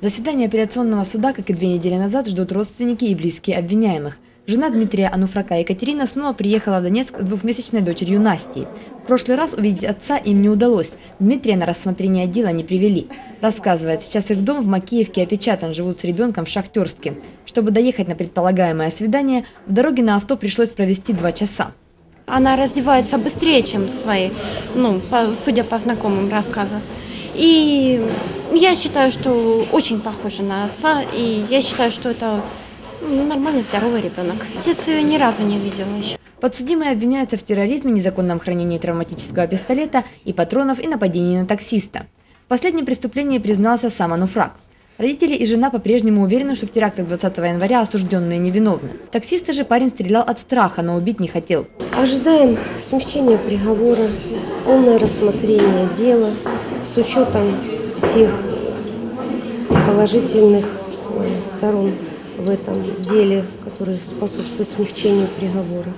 Заседание апелляционного суда, как и две недели назад, ждут родственники и близкие обвиняемых. Жена Дмитрия Ануфрака Екатерина снова приехала в Донецк с двухмесячной дочерью Настей. В прошлый раз увидеть отца им не удалось. Дмитрия на рассмотрение дела не привели. Рассказывает, сейчас их дом в Макеевке опечатан, живут с ребенком в Шахтерске. Чтобы доехать на предполагаемое свидание, в дороге на авто пришлось провести два часа. Она развивается быстрее, чем свои, ну, судя по знакомым рассказам. И я считаю, что очень похожа на отца, и я считаю, что это нормальный, здоровый ребенок. Отец ее ни разу не видел еще. Подсудимые обвиняются в терроризме, незаконном хранении травматического пистолета и патронов и нападении на таксиста. В последнем преступлении признался сам Ануфрак. Родители и жена по-прежнему уверены, что в терактах 20 января осужденные невиновны. Таксиста же парень стрелял от страха, но убить не хотел. Ожидаем смягчения приговора, полное рассмотрение дела с учетом всех положительных э, сторон в этом деле, которые способствуют смягчению приговора.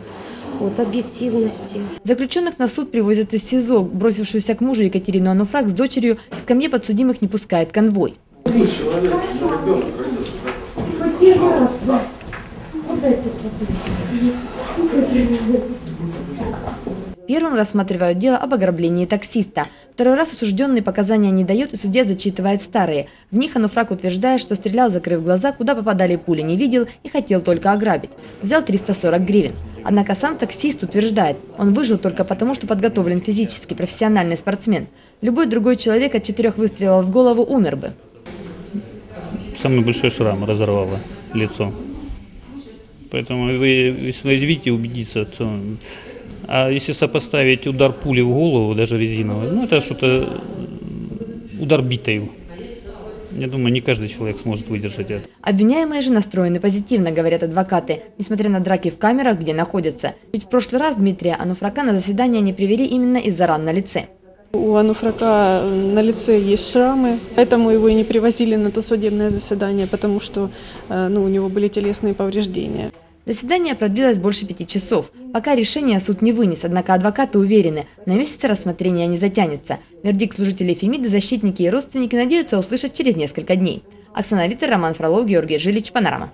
Вот, объективности, Заключенных на суд привозят из СИЗО. Бросившуюся к мужу Екатерину Ануфрак с дочерью к скамье подсудимых не пускает конвой. Первым рассматривают дело об ограблении таксиста. Второй раз осужденный показания не дает, и судья зачитывает старые. В них Ануфрак утверждает, что стрелял, закрыв глаза, куда попадали пули, не видел и хотел только ограбить. Взял 340 гривен. Однако сам таксист утверждает, он выжил только потому, что подготовлен физически, профессиональный спортсмен. Любой другой человек от четырех выстрелов в голову умер бы. Самый большой шрам разорвало лицо. Поэтому вы, если вы видите, убедиться, то... А если сопоставить удар пули в голову, даже резиновый, ну это что-то удар битой. Я думаю, не каждый человек сможет выдержать это. Обвиняемые же настроены позитивно, говорят адвокаты, несмотря на драки в камерах, где находятся. Ведь в прошлый раз Дмитрия Ануфрака на заседание не привели именно из-за ран на лице. У Ануфрака на лице есть шрамы, поэтому его и не привозили на то судебное заседание, потому что э, ну, у него были телесные повреждения. Заседание продлилось больше пяти часов. Пока решение суд не вынес, однако адвокаты уверены, на месяц рассмотрения не затянется. Вердикт служителей Фемиды защитники и родственники надеются услышать через несколько дней. Оксана Виттер, Роман Фролов, Георгий Жилич, Панорама.